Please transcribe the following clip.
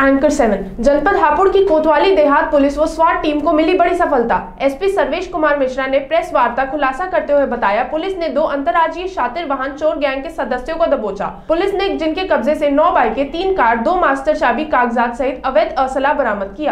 Anchor seven जनपद हापुड़ की कोतवाली देहात पुलिस व स्वाट टीम को मिली बड़ी सफलता। एसपी सर्वेश कुमार मिश्रा ने प्रेस वार्ता खुलासा करते हुए बताया, पुलिस ने दो अंतर्राज्यीय शातिर वाहन चोर गैंग के सदस्यों को दबोचा। पुलिस ने जिनके कब्जे से नौ बाइकें, तीन कार, दो मास्टर चाबी, कागजात सहित अवैध असला बरामद किया।